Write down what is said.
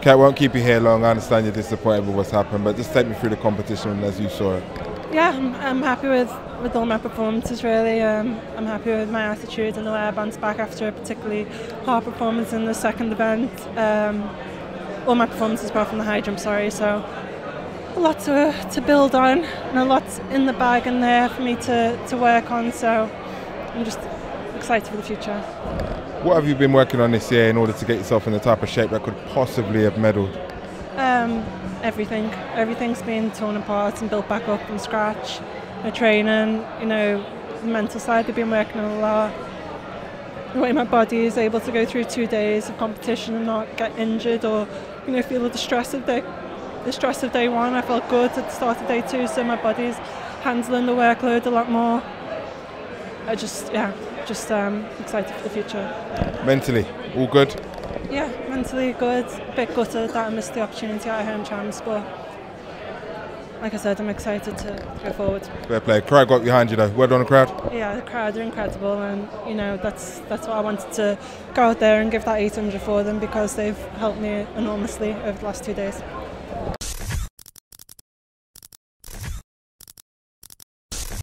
Okay, I won't keep you here long. I understand you're disappointed with what's happened, but just take me through the competition as you saw it. Yeah, I'm, I'm happy with, with all my performances really. Um, I'm happy with my attitude and the way I bounced back after a particularly hard performance in the second event. Um, all my performances apart from the high jump, sorry. So a lot to, to build on and a lot in the bag and there for me to, to work on. So I'm just excited for the future. What have you been working on this year in order to get yourself in the type of shape that could possibly have medalled? Um, everything. Everything's been torn apart and built back up from scratch. My training, you know, the mental side, I've been working on a lot. The way my body is able to go through two days of competition and not get injured or, you know, feel the stress of day, the stress of day one. I felt good at the start of day two, so my body's handling the workload a lot more. I just, yeah, just um, excited for the future. Mentally, all good? Yeah, mentally good. A bit gutted that I missed the opportunity at home champs, but like I said, I'm excited to go forward. Fair play. Crowd got behind you though. Well done, the crowd. Yeah, the crowd are incredible, and you know that's that's what I wanted to go out there and give that 800 for them because they've helped me enormously over the last two days.